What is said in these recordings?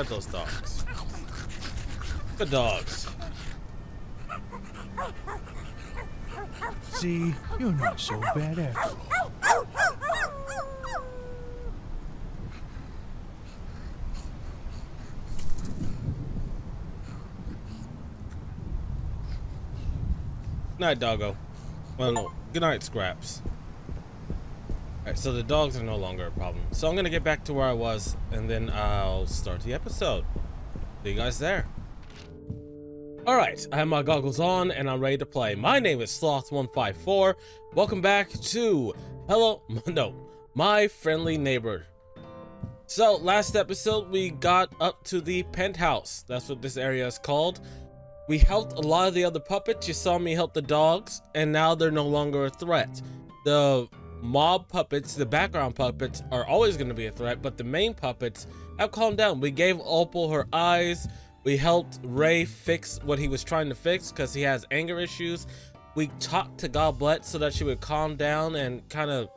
Fed those dogs. Good dogs. See, you're not so bad after all. Night, doggo. Well, no. Good night, Scraps. So the dogs are no longer a problem. So I'm gonna get back to where I was, and then I'll start the episode. See you guys there. Alright, I have my goggles on, and I'm ready to play. My name is Sloth154. Welcome back to Hello... No, My Friendly Neighbor. So, last episode, we got up to the penthouse. That's what this area is called. We helped a lot of the other puppets. You saw me help the dogs, and now they're no longer a threat. The mob puppets, the background puppets, are always going to be a threat, but the main puppets have calmed down. We gave Opal her eyes. We helped Ray fix what he was trying to fix because he has anger issues. We talked to Goblet so that she would calm down and kind of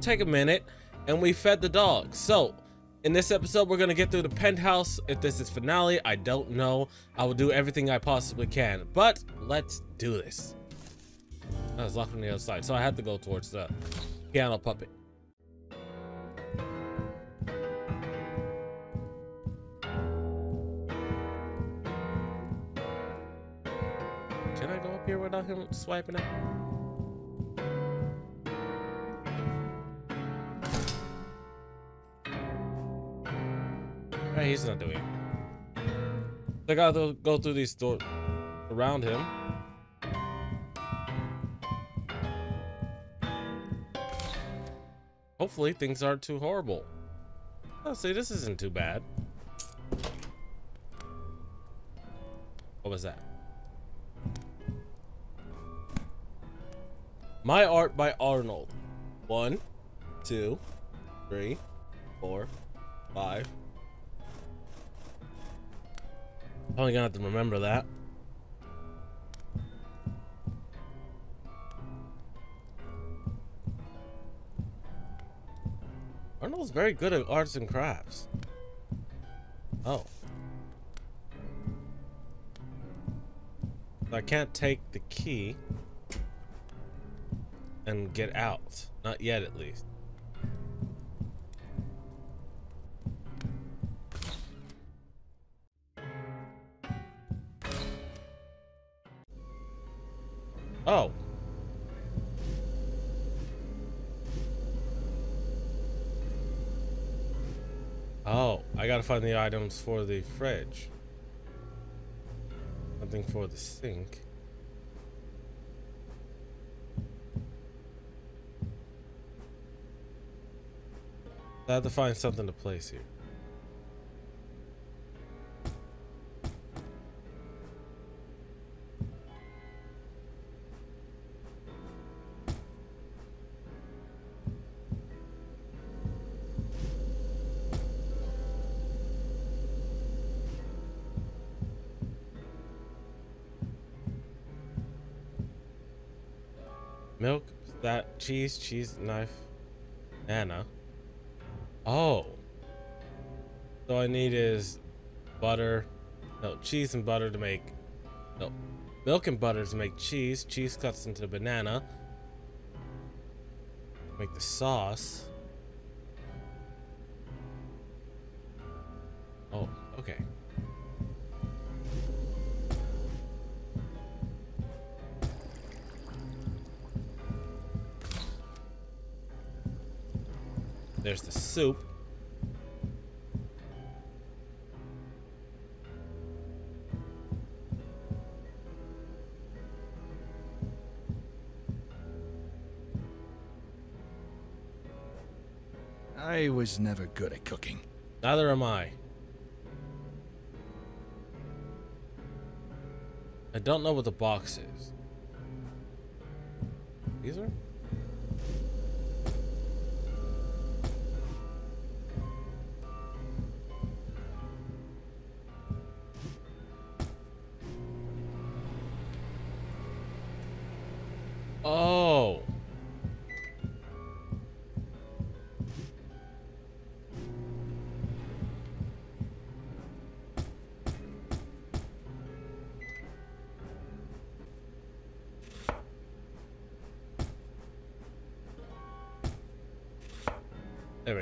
take a minute. And we fed the dogs. So, in this episode, we're going to get through the penthouse. If this is finale, I don't know. I will do everything I possibly can. But let's do this. I was locked on the other side, so I had to go towards the piano puppet. Can I go up here without him swiping it? Hey, he's not doing it. I gotta go through these doors around him. Hopefully things aren't too horrible. Oh, see, this isn't too bad. What was that? My Art by Arnold. One, two, three, four, five. Probably gonna have to remember that. Very good at arts and crafts. Oh. I can't take the key and get out. Not yet, at least. Gotta find the items for the fridge. Something for the sink. I have to find something to place here. Milk, that cheese, cheese, knife, Anna. Oh. So I need is butter, no, cheese and butter to make, no, milk and butter to make cheese. Cheese cuts into banana. Make the sauce. Soup. I was never good at cooking. Neither am I. I don't know what the box is. These are?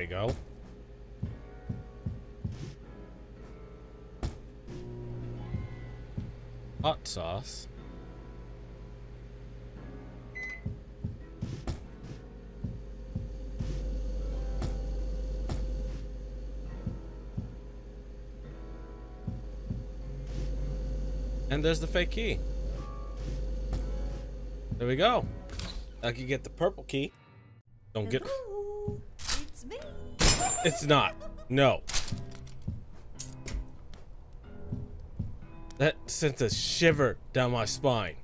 We go. Hot sauce. And there's the fake key. There we go. I can get the purple key. Don't get. It's me. It's not. No. That sent a shiver down my spine.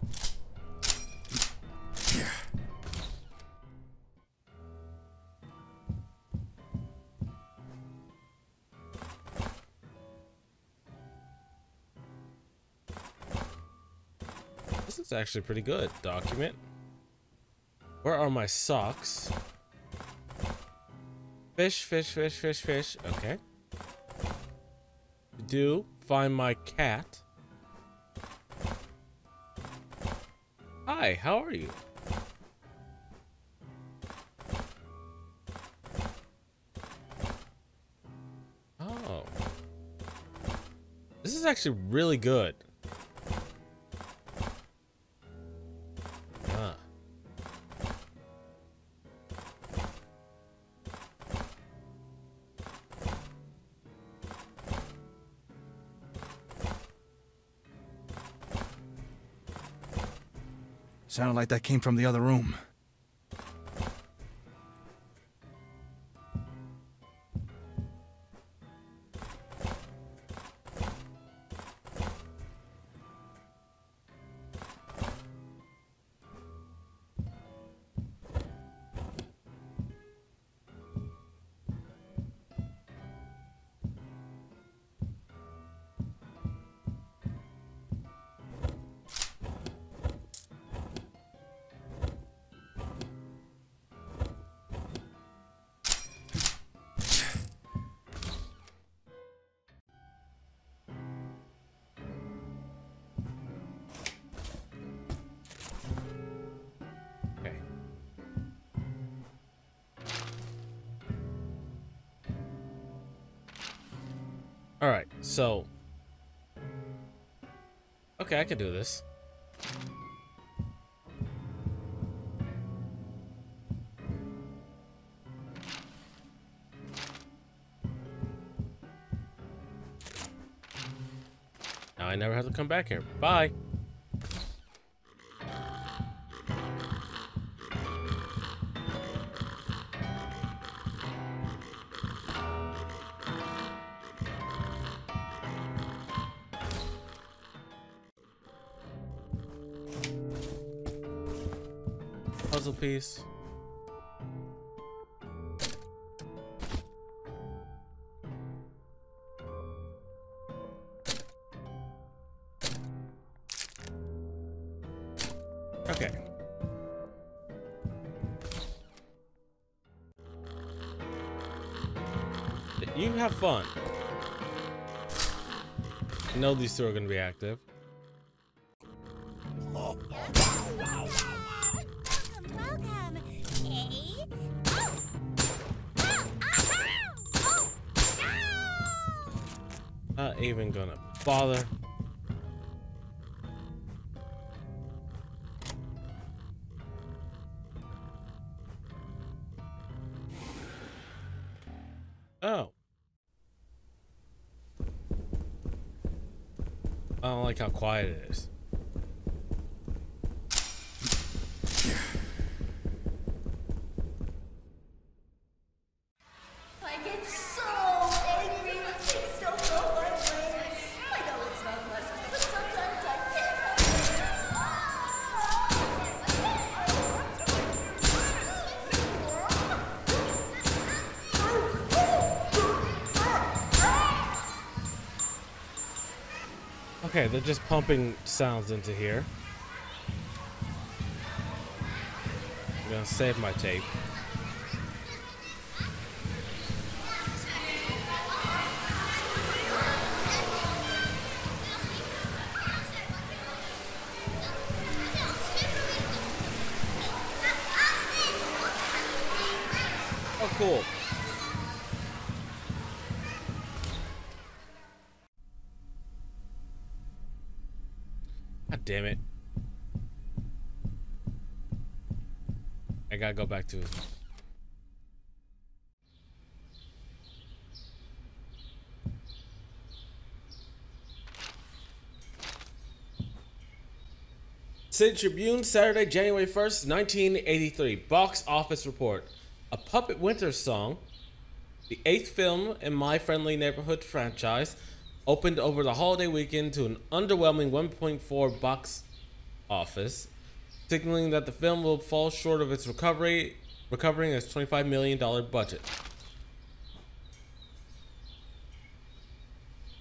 This is actually pretty good. Document. Where are my socks? Fish, fish, fish, fish, fish. Okay. Do find my cat. Hi, how are you? Oh. This is actually really good. Sounded like that came from the other room. This. Now I never have to come back here. Bye. These two are gonna be active. Not even gonna bother. Oh. I don't like how quiet it is. They're just pumping sounds into here. I'm gonna save my tape. I gotta go back to City Tribune, Saturday, January 1st, 1983. Box office report. A Puppet Winter Song, the eighth film in My Friendly Neighborhood franchise, opened over the holiday weekend to an underwhelming 1.4 box office, signaling that the film will fall short of its recovery, recovering its $25 million budget.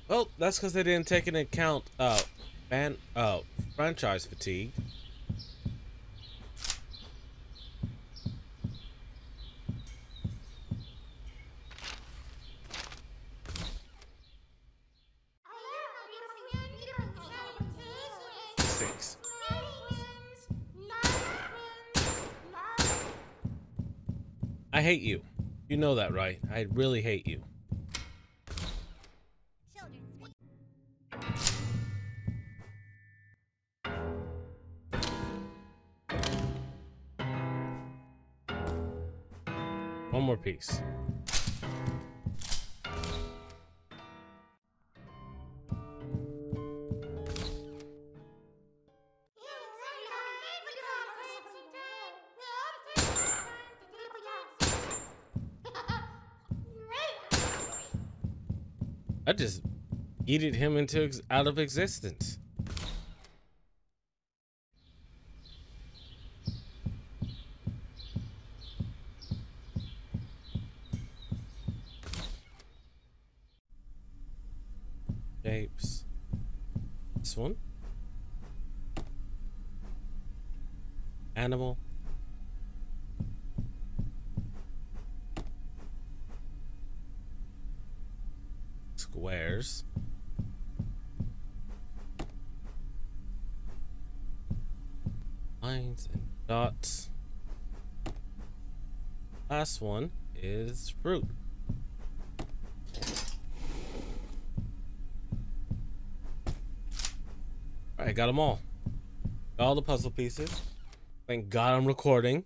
Well, that's because they didn't take into account uh, fan, uh, franchise fatigue. Hate you. You know that, right? I really hate you. One more piece. Yeeted him into out of existence. Last one is fruit. All right, got them all. Got all the puzzle pieces. Thank God I'm recording.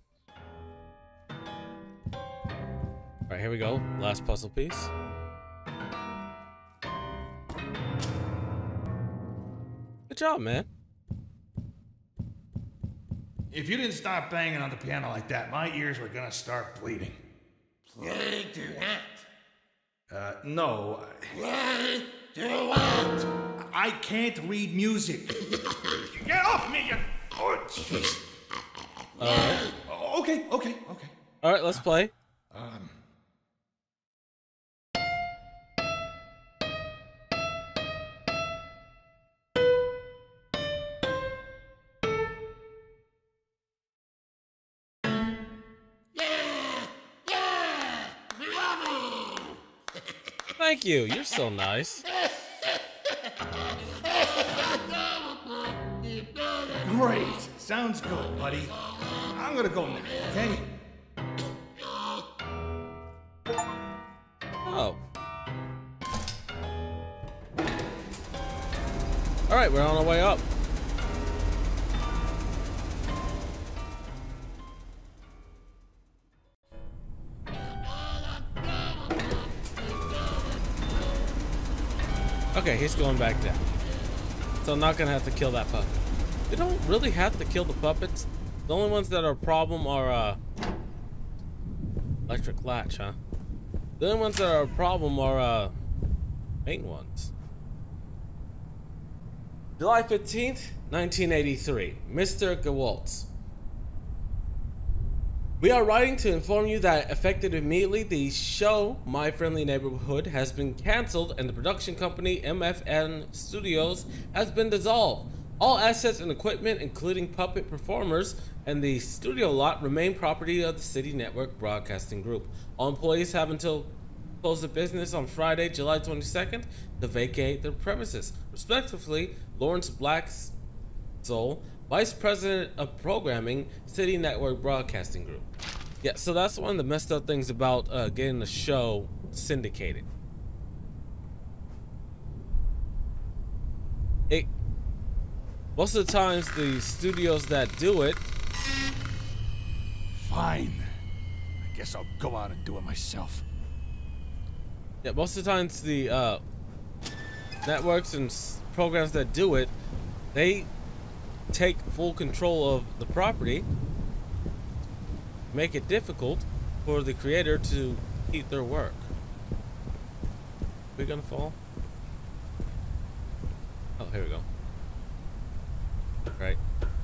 All right, here we go. Last puzzle piece. Good job, man. If you didn't stop banging on the piano like that, my ears were gonna start bleeding. Play to what? Uh, no, Play to what? I can't read music. Get off me, you... Jeez. Oh, okay, okay, okay. All right, let's play. Thank you. You're so nice. great. Sounds good, buddy. I'm gonna go now, okay? Oh. All right, we're on our way up. Okay, he's going back down. So I'm not gonna have to kill that puppet. We don't really have to kill the puppets. The only ones that are a problem are uh electric latch, huh? The only ones that are a problem are uh main ones. July 15th, 1983. Mr. Gewaltz. We are writing to inform you that effective immediately, the show My Friendly Neighborhood has been cancelled and the production company MFN Studios has been dissolved. All assets and equipment, including puppet performers and the studio lot, remain property of the City Network Broadcasting Group. All employees have until close of business on Friday, July 22nd to vacate their premises. Respectively, Lawrence Blacksoul, Vice President of Programming, City Network Broadcasting Group. Yeah, so that's one of the messed up things about uh, getting the show syndicated. It Most of the times, the studios that do it, Fine. I guess I'll go out and do it myself. yeah, most of the times the uh, networks and s- programs that do it, they take full control of the property, make it difficult for the creator to keep their work. We gonna fall? Oh, here we go. Right.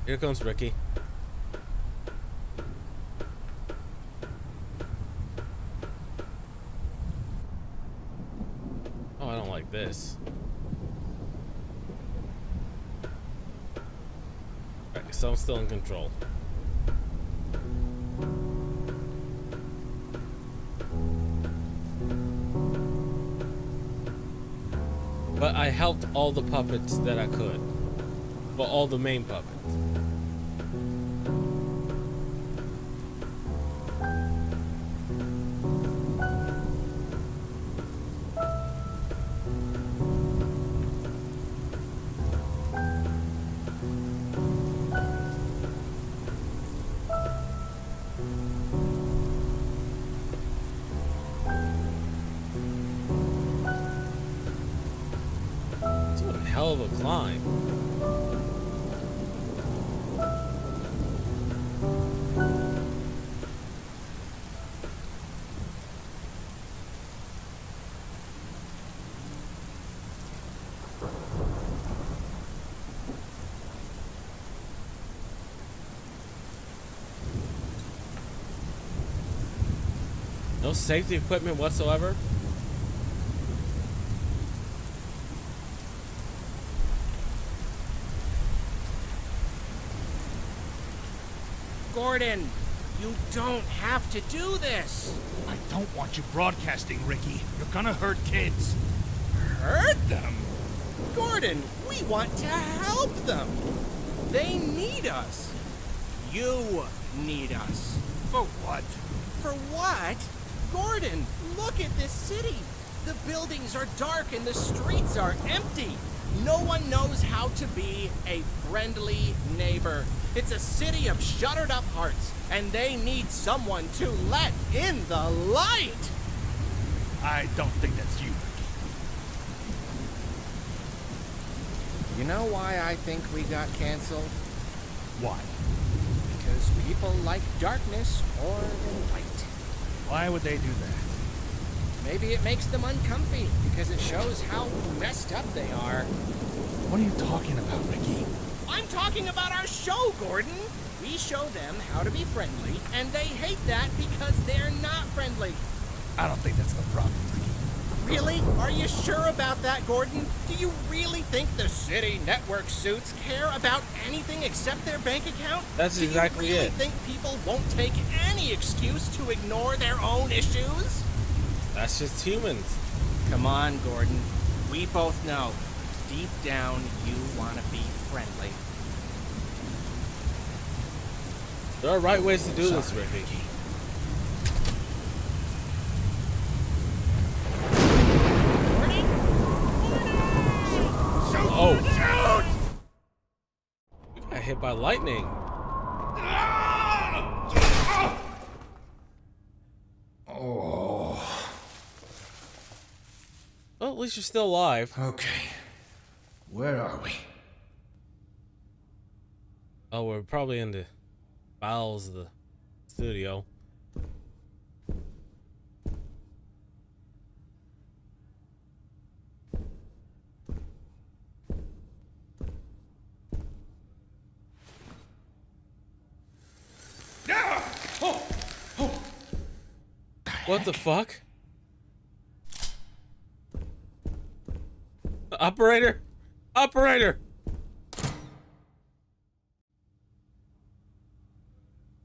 Here comes Ricky. Oh, I don't like this. Right, so I'm still in control. But I helped all the puppets that I could. But all the main puppets. Safety equipment whatsoever. Gordon, you don't have to do this. I don't want you broadcasting, Ricky. You're gonna hurt kids. Hurt them? Gordon, we want to help them. They need us. You need us. For what? For what? Gordon, look at this city. The buildings are dark and the streets are empty. No one knows how to be a friendly neighbor. It's a city of shuttered up hearts, and they need someone to let in the light. I don't think that's you, You know why I think we got canceled? Why? Because people like darkness more than light. Why would they do that? Maybe it makes them uncomfy because it shows how messed up they are. What are you talking about, Ricky? I'm talking about our show, Gordon. We show them how to be friendly, and they hate that because they're not friendly. I don't think that's the problem, Ricky. Really? Are you sure about that, Gordon? Do you really think the city network suits care about anything except their bank account? That's Do exactly you really it. think people won't take any excuse to ignore their own issues? That's just humans. Come on, Gordon. We both know. Deep down, you want to be friendly. There are right ways to do this, Ricky. Oh. You got hit by lightning. Least you're still alive. Okay. Where are we? Oh, we're probably in the bowels of the studio. Ah! Oh, oh. What the fuck? Operator? Operator!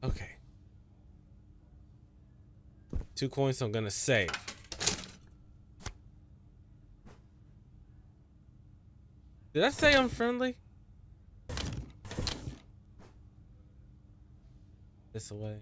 Okay. Two coins, I'm gonna save. Did I say I'm friendly? This away.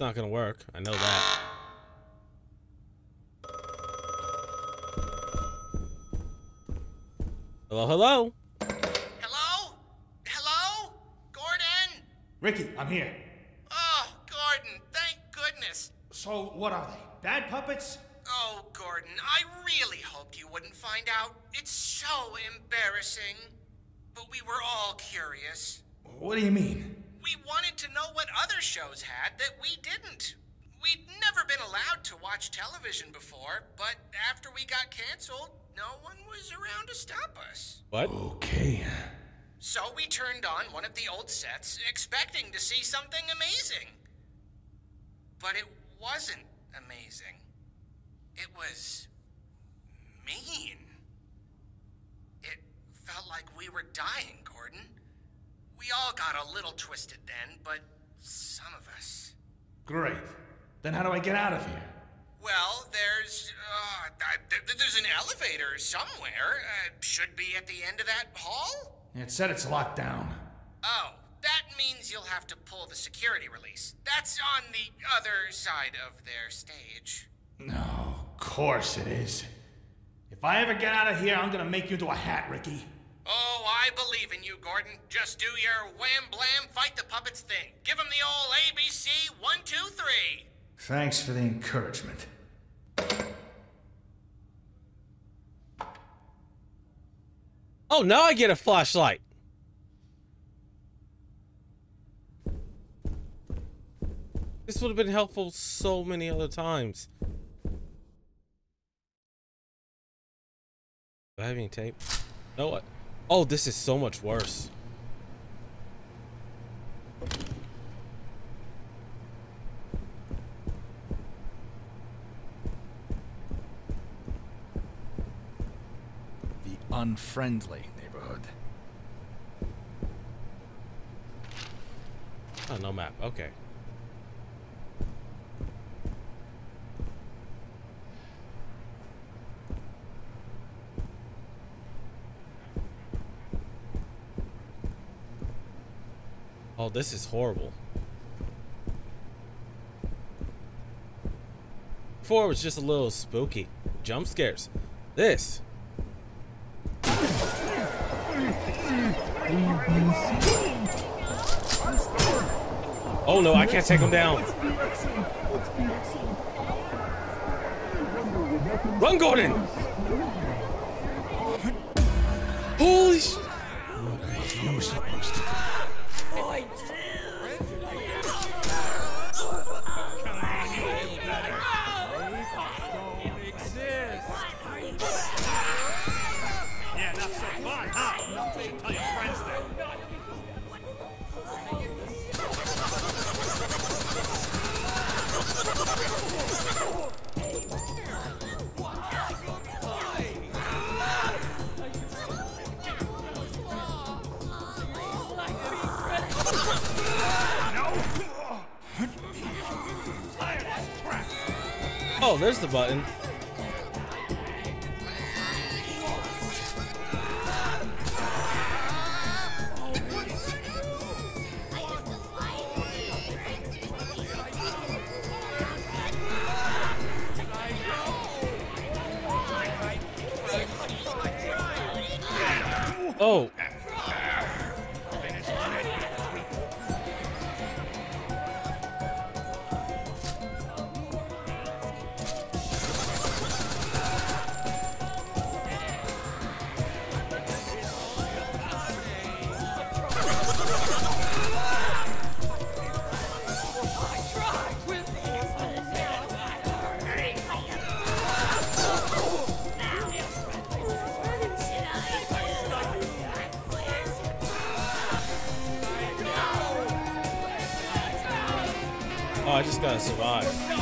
Not gonna work. I know that. Hello, hello. Hello? Hello? Gordon? Ricky, I'm here. Oh, Gordon, thank goodness. So, what are they? Bad puppets? Oh, Gordon, I really hoped you wouldn't find out. It's so embarrassing. But we were all curious. What do you mean? We wanted to know what other shows had that we didn't. We'd never been allowed to watch television before, but after we got canceled, no one was around to stop us. What? Okay. So we turned on one of the old sets, expecting to see something amazing. But it wasn't amazing. It was mean. It felt like we were dying, Gordon. We all got a little twisted then, but some of us. Great. Then how do I get out of here? Well, there's uh, th- th- there's an elevator somewhere. Uh, should be at the end of that hall. It said it's locked down. Oh, that means you'll have to pull the security release. That's on the other side of their stage. No, of course it is. If I ever get out of here, I'm gonna make you into a hat, Ricky. Oh, I believe in you, Gordon. Just do your wham blam fight the puppets thing. Give them the old ABC one, two, three. Thanks for the encouragement. Oh, now I get a flashlight. This would have been helpful so many other times. Do I have any tape? No. What? Oh, this is so much worse. The unfriendly neighborhood. Oh, no map. Okay. Oh, this is horrible. Before it was just a little spooky. Jump scares. This. Oh no, I can't take him down. Run, Gordon! The button. Gotta survive.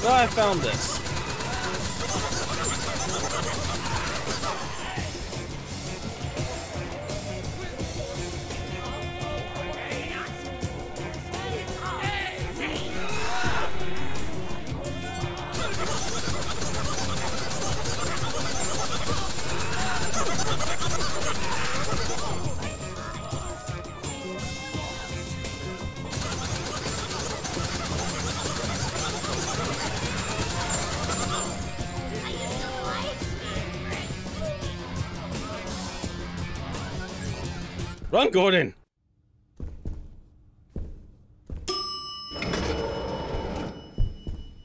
Forgot I found this. Run, Gordon!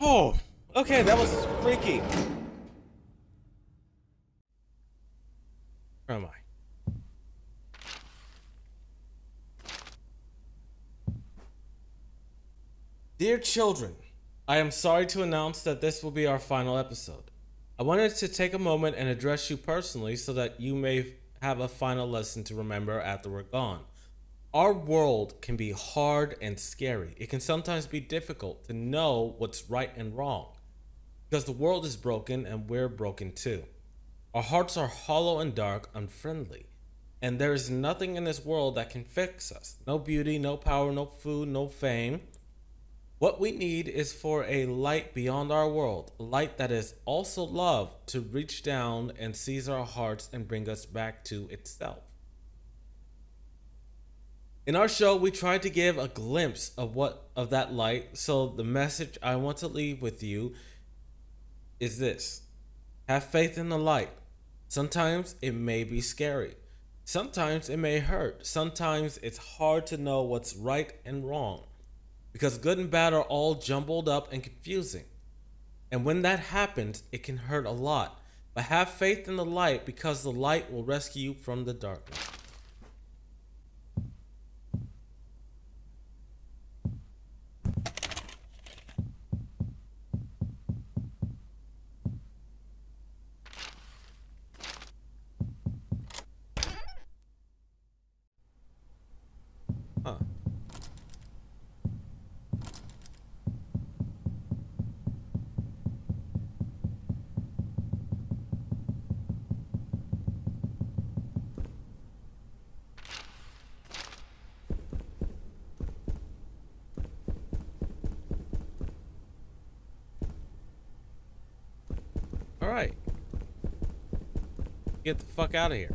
Oh, okay, that was freaky. Where am I? Dear children, I am sorry to announce that this will be our final episode. I wanted to take a moment and address you personally so that you may have a final lesson to remember after we're gone. Our world can be hard and scary. It can sometimes be difficult to know what's right and wrong because the world is broken and we're broken too. Our hearts are hollow and dark, unfriendly, and there is nothing in this world that can fix us. No beauty, no power, no food, no fame. What we need is for a light beyond our world, light that is also love to reach down and seize our hearts and bring us back to itself. In our show, we tried to give a glimpse of what of that light. So the message I want to leave with you is this. Have faith in the light. Sometimes it may be scary. Sometimes it may hurt. Sometimes it's hard to know what's right and wrong because good and bad are all jumbled up and confusing. And when that happens, it can hurt a lot. But have faith in the light because the light will rescue you from the darkness. Fuck out of here.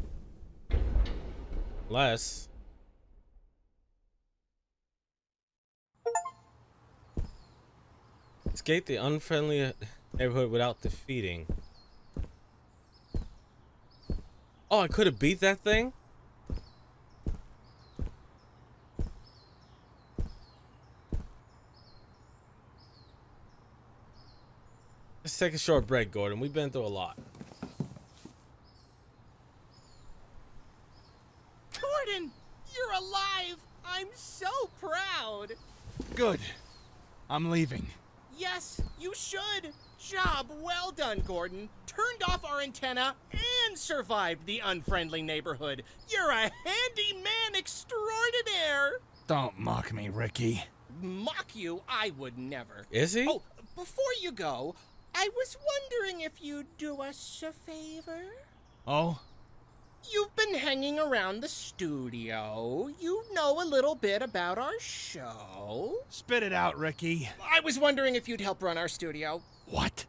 Unless. Escape the unfriendly neighborhood without defeating. Oh, I could have beat that thing? Let's take a short break, Gordon. We've been through a lot. Gordon, you're alive! I'm so proud! Good. I'm leaving. Yes, you should! Job well done, Gordon. Turned off our antenna and survived the unfriendly neighborhood. You're a handy man extraordinaire! Don't mock me, Ricky. Mock you, I would never. Is he? Oh, before you go, I was wondering if you'd do us a favor? Oh? You've been hanging around the studio. You know a little bit about our show. Spit it out, Ricky. I was wondering if you'd help run our studio. What?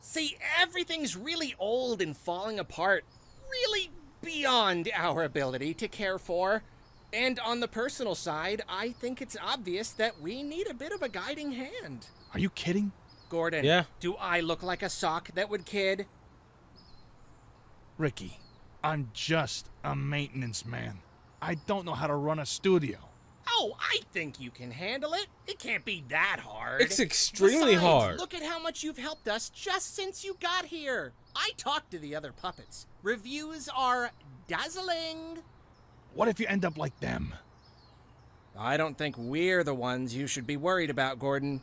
See, everything's really old and falling apart, really beyond our ability to care for. And on the personal side, I think it's obvious that we need a bit of a guiding hand. Are you kidding? Gordon, Yeah. do I look like a sock that would kid? Ricky, I'm just a maintenance man. I don't know how to run a studio. Oh, I think you can handle it. It can't be that hard. It's extremely Besides, hard. Look at how much you've helped us just since you got here. I talked to the other puppets. Reviews are dazzling. What if you end up like them? I don't think we're the ones you should be worried about, Gordon.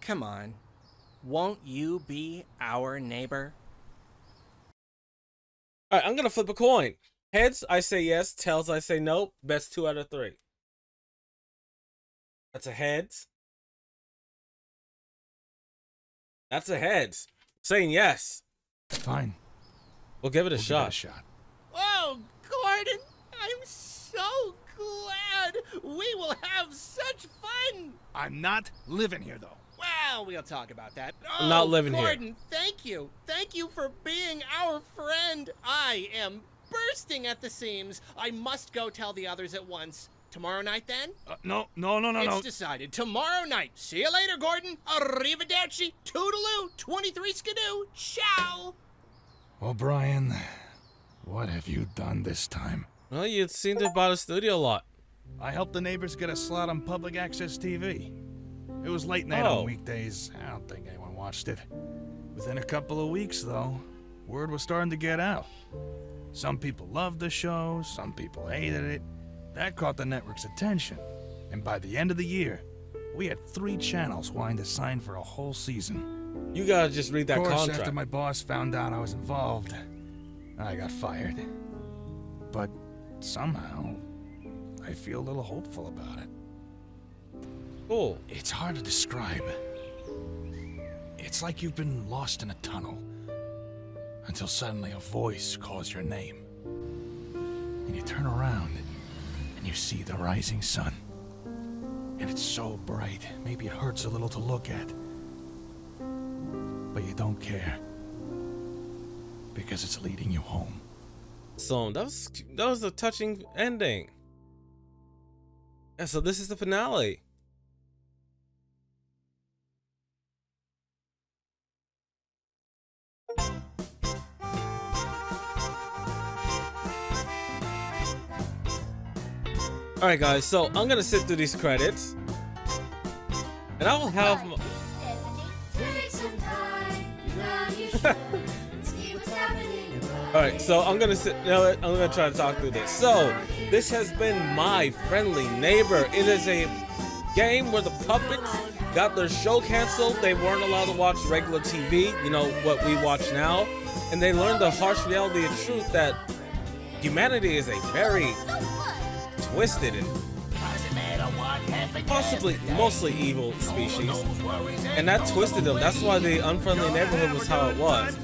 Come on. Won't you be our neighbor? All right, I'm gonna flip a coin. Heads, I say yes. Tails, I say no. Best two out of three. That's a heads. That's a heads. Saying yes. Fine. We'll give it a We'll give it shot. a shot. Oh, Gordon, I'm so glad. We will have such fun. I'm not living here, though. Well, we'll talk about that. I'm not Oh, living here. Gordon, thank you. Thank you for being our friend. I am bursting at the seams. I must go tell the others at once. Tomorrow night, then? Uh, no, no, no, no, it's no. decided. Tomorrow night. See you later, Gordon. Arrivederci. Toodaloo. 23 skidoo. Ciao. O'Brien, what have you done this time? Well, you seem to have bought a studio a lot. I helped the neighbors get a slot on public access TV. It was late night Oh. on weekdays. I don't think anyone watched it. Within a couple of weeks, though, word was starting to get out. Some people loved the show, some people hated it. That caught the network's attention. And by the end of the year, we had three channels wanting to sign for a whole season. You gotta just read that of course, contract. after my boss found out I was involved, I got fired. But somehow, I feel a little hopeful about it. Cool. It's hard to describe. It's like you've been lost in a tunnel until suddenly a voice calls your name. And you turn around and you see the rising sun. And it's so bright, maybe it hurts a little to look at. But you don't care. Because it's leading you home. So that was that was a touching ending. And so this is the finale. All right, guys. So I'm gonna sit through these credits, and I will have. m- Take some time, now you should see what's happening. All right, so I'm gonna sit. Know? I'm gonna try to talk through this. So this has been my friendly neighbor. It is a game where the puppets got their show canceled. They weren't allowed to watch regular TV. You know what we watch now, and they learned the harsh reality of truth that humanity is a very twisted and possibly mostly evil species, and that twisted them. That's why the unfriendly neighborhood was how it was.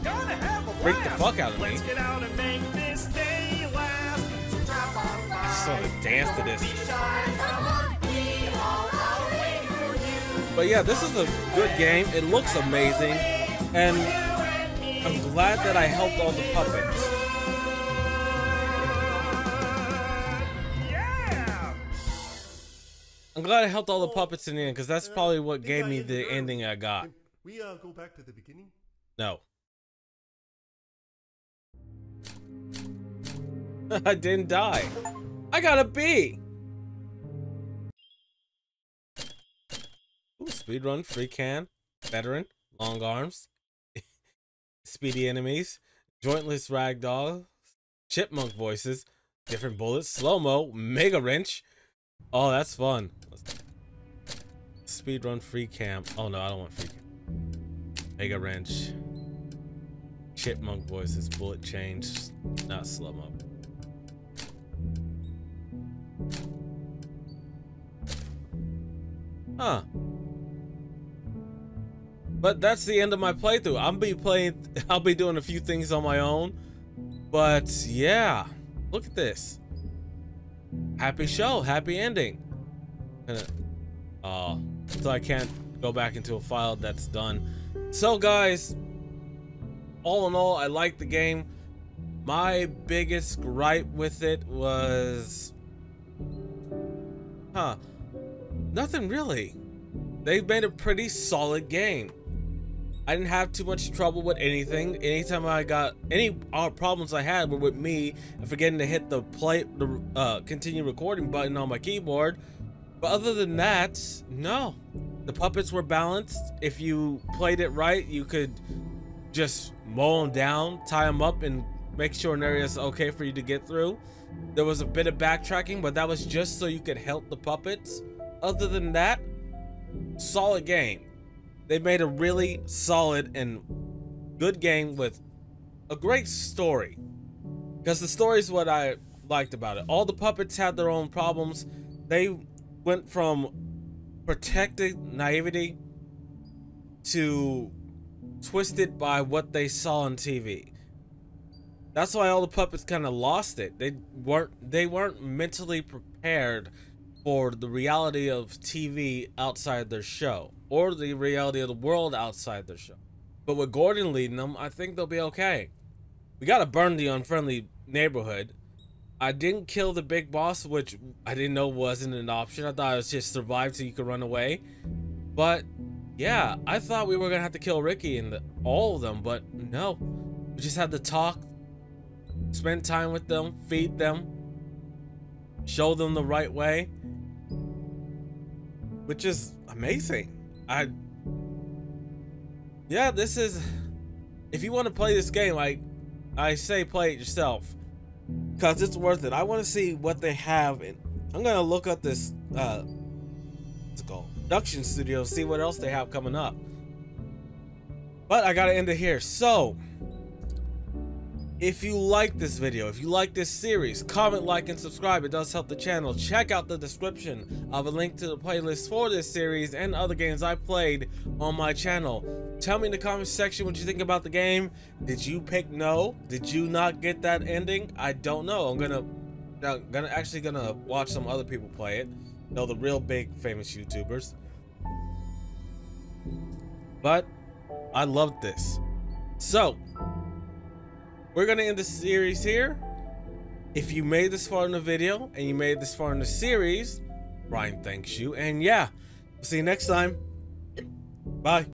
Freaked the fuck out of me. Just of dance to this. But yeah, this is a good game. It looks amazing, and I'm glad that I helped all the puppets. I'm glad I helped all the puppets in the end because that's probably what gave me the ending I got. We uh, go back to the beginning? No. I didn't die. I got a B. Ooh, speedrun, free cam, veteran, long arms, speedy enemies, jointless ragdoll, chipmunk voices, different bullets, slow mo, mega wrench. Oh, that's fun. Speedrun, free cam. Oh no, I don't want free cam. Mega wrench. Chipmunk voices, bullet change, not slow mo. Huh. But that's the end of my playthrough. I'll be playing I'll be doing a few things on my own. But yeah. Look at this. Happy show, happy ending. Oh, so I can't go back into a file that's done. So guys, all in all, I like the game. My biggest gripe with it was, huh? Nothing really. They've made a pretty solid game. I didn't have too much trouble with anything. Anytime I got any uh, problems I had were with me forgetting to hit the play, the uh, continue recording button on my keyboard. But other than that, no. The puppets were balanced. If you played it right, you could just mow them down, tie them up, and make sure an area is okay for you to get through. There was a bit of backtracking, but that was just so you could help the puppets. Other than that, solid game. They made a really solid and good game with a great story. Because the story is what I liked about it. All the puppets had their own problems. They went from protected naivety to twisted by what they saw on TV. That's why all the puppets kind of lost it. They weren't they weren't mentally prepared for the reality of TV outside their show or the reality of the world outside their show. But with Gordon leading them, I think they'll be okay. We got to burn the unfriendly neighborhood. I didn't kill the big boss, which I didn't know wasn't an option. I thought it was just survive so you could run away. But yeah, I thought we were gonna have to kill Ricky and the, all of them, but no. We just had to talk, spend time with them, feed them, show them the right way, which is amazing. I yeah, this is if you want to play this game, I I say play it yourself because it's worth it. I want to see what they have, and I'm gonna look up this uh, what's it called production studio, see what else they have coming up. But I gotta end it here. So, if you like this video, if you like this series, comment, like, and subscribe. It does help the channel. Check out the description of a link to the playlist for this series and other games I played on my channel. Tell me in the comment section what you think about the game. Did you pick no? Did you not get that ending? I don't know. I'm gonna, I'm gonna actually gonna watch some other people play it. You know the real big famous YouTubers. But I loved this. So, we're gonna end the series here. If you made this far in the video and you made this far in the series, Ryan thanks you. And yeah, see you next time. Bye.